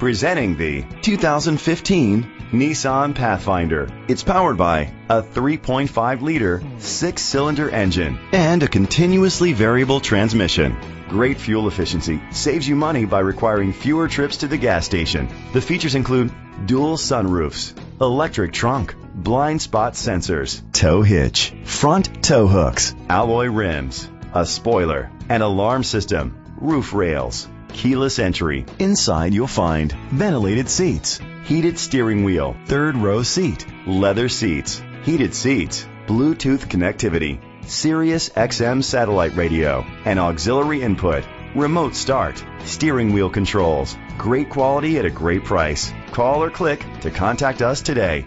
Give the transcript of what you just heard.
Presenting the 2015 Nissan Pathfinder. It's powered by a 3.5 liter six cylinder engine and a continuously variable transmission. Great fuel efficiency saves you money by requiring fewer trips to the gas station. The features include dual sunroofs, electric trunk, blind spot sensors, tow hitch, front tow hooks, alloy rims, a spoiler, an alarm system, roof rails, keyless entry. Inside you'll find ventilated seats, heated steering wheel, third row seat, leather seats, heated seats, Bluetooth connectivity, Sirius XM satellite radio, and auxiliary input, remote start, steering wheel controls. Great quality at a great price. Call or click to contact us today.